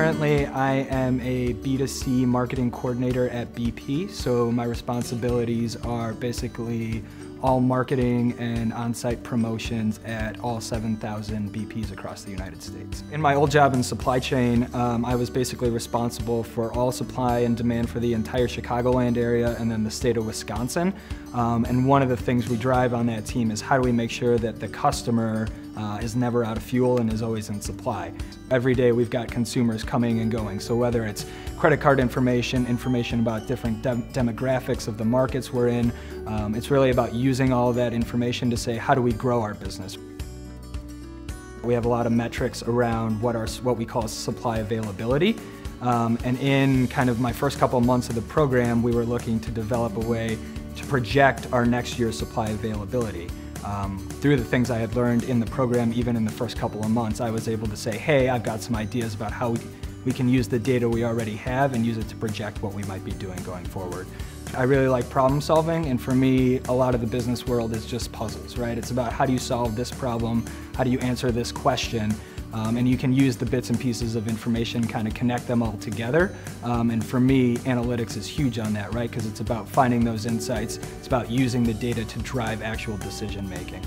Currently, I am a B2C marketing coordinator at BP, so my responsibilities are basically all marketing and on-site promotions at all 7,000 BPs across the United States. In my old job in supply chain, um, I was basically responsible for all supply and demand for the entire Chicagoland area and then the state of Wisconsin. Um, and one of the things we drive on that team is how do we make sure that the customer uh, is never out of fuel and is always in supply. Every day we've got consumers coming and going, so whether it's credit card information, information about different de demographics of the markets we're in, um, it's really about using all that information to say how do we grow our business. We have a lot of metrics around what, our, what we call supply availability. Um, and in kind of my first couple months of the program, we were looking to develop a way to project our next year's supply availability. Um, through the things I had learned in the program, even in the first couple of months, I was able to say, hey, I've got some ideas about how we, we can use the data we already have and use it to project what we might be doing going forward. I really like problem solving, and for me, a lot of the business world is just puzzles, right? It's about how do you solve this problem, how do you answer this question, um, and you can use the bits and pieces of information, kind of connect them all together. Um, and for me, analytics is huge on that, right? Because it's about finding those insights. It's about using the data to drive actual decision making.